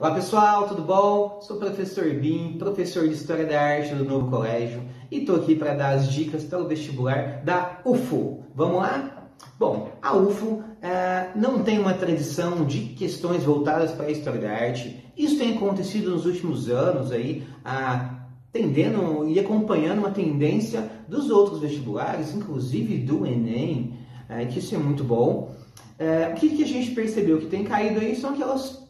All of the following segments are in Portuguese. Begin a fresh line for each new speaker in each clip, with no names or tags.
Olá pessoal, tudo bom? Sou o professor Bim, professor de História da Arte do Novo Colégio e estou aqui para dar as dicas para o vestibular da UFO. Vamos lá? Bom, a UFO é, não tem uma tradição de questões voltadas para a História da Arte. Isso tem acontecido nos últimos anos aí, tendendo e acompanhando uma tendência dos outros vestibulares, inclusive do Enem, é, que isso é muito bom. É, o que, que a gente percebeu que tem caído aí são aquelas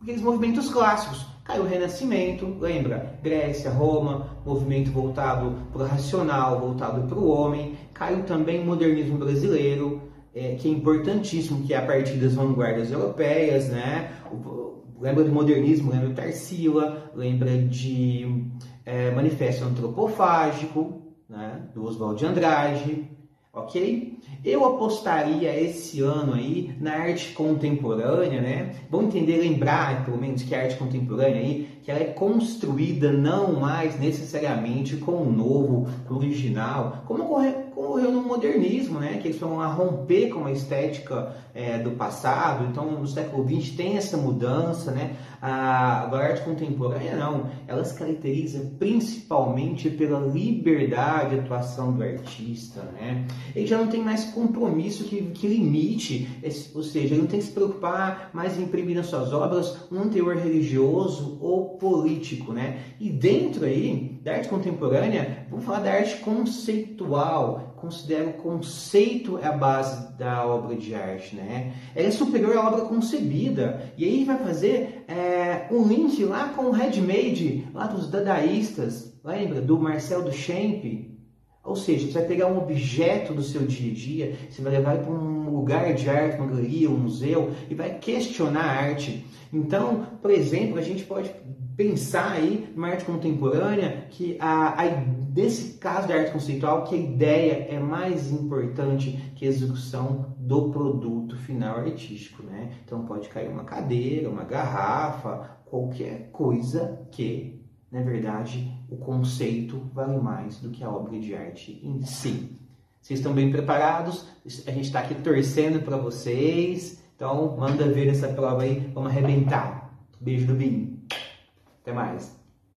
aqueles movimentos clássicos. Caiu o Renascimento, lembra? Grécia, Roma, movimento voltado para o racional, voltado para o homem. Caiu também o modernismo brasileiro, é, que é importantíssimo, que é a partir das vanguardas europeias, né? O, lembra do modernismo, lembra do Tarsila, lembra de é, Manifesto Antropofágico, né? do Oswald de Andrade, ok? Eu apostaria esse ano aí na arte contemporânea, né? Vamos entender, lembrar pelo menos que a arte contemporânea aí, que ela é construída não mais necessariamente com o novo, com o original, como ocorreu no modernismo, né? Que eles foram a romper com a estética é, do passado. Então, no século XX tem essa mudança, né? A, agora, a arte contemporânea não. Ela se caracteriza principalmente pela liberdade de atuação do artista, né? Ele já não tem mais compromisso que, que limite, esse, ou seja, ele não tem que se preocupar mais em imprimir nas suas obras um teor religioso ou político, né? E dentro aí da arte contemporânea, vamos falar da arte conceitual, considera o conceito é a base da obra de arte, né? Ela é superior à obra concebida. E aí vai fazer é, um link lá com o Redmade, lá dos dadaístas, lembra? Do Marcel Duchamp. Ou seja, você vai pegar um objeto do seu dia a dia, você vai levar para um lugar de arte, uma galeria, um museu, e vai questionar a arte. Então, por exemplo, a gente pode pensar aí numa arte contemporânea que a, a, desse caso da arte conceitual que a ideia é mais importante que a execução do produto final artístico, né? Então pode cair uma cadeira, uma garrafa, qualquer coisa que, na verdade, o conceito vale mais do que a obra de arte em si. Vocês estão bem preparados? A gente está aqui torcendo para vocês. Então, manda ver essa prova aí. Vamos arrebentar. Beijo do Binho. Até mais.